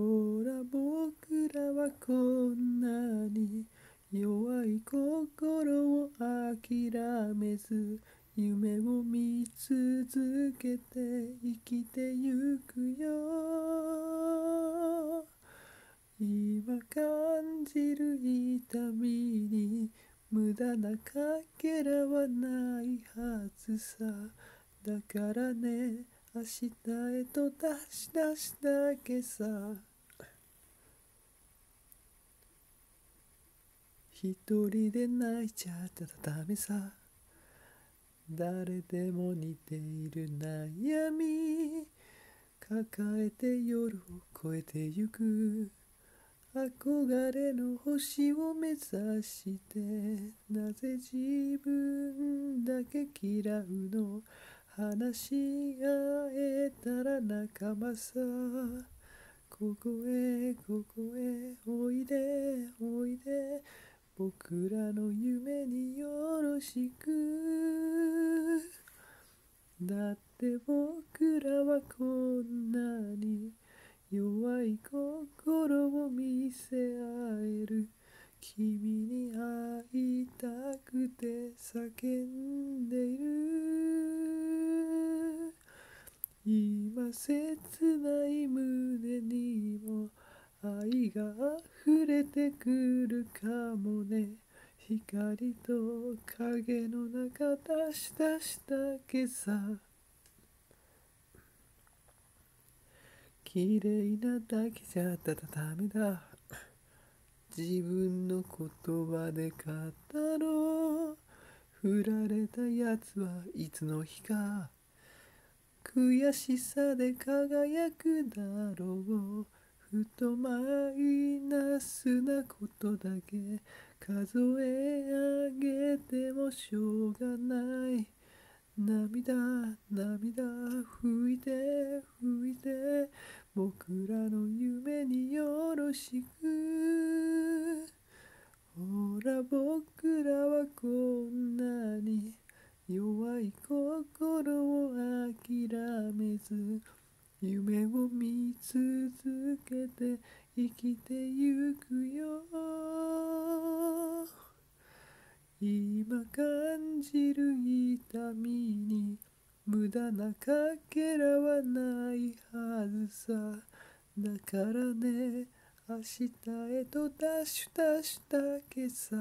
ほら僕らはこんなに弱い心を諦めず夢を見続けて生きてゆくよ。今感じる痛みに無駄なかけらはないはずさ。だからね明日へと出し出しだけさ。一人で泣いちゃってたダメさ。誰でも似ている悩み。抱えて夜を越えてゆく。憧れの星を目指して。なぜ自分だけ嫌うの。話し合えたら仲間さ。ここへここへ。おいでおいで。僕らの夢によろしく。だって僕らはこんなに弱い心を見せ合える。君に会いたくて叫んでいる。今切ない胸愛が溢れてくるかもね。光と影の中出し出したけさ。綺麗なだけじゃだだダメだ。自分の言葉で語ろう。振られたやつはいつの日か。悔しさで輝くだろう。ふとマイナスなことだけ数え上げてもしょうがない。涙涙拭いて拭いて僕らの夢によろしく。ほら僕らはこんなに弱い心を諦めず夢を見続けて生きてゆくよ今感じる痛みに無駄なかけらはないはずさ。だからね明日へとダッシュダッシュだけさ。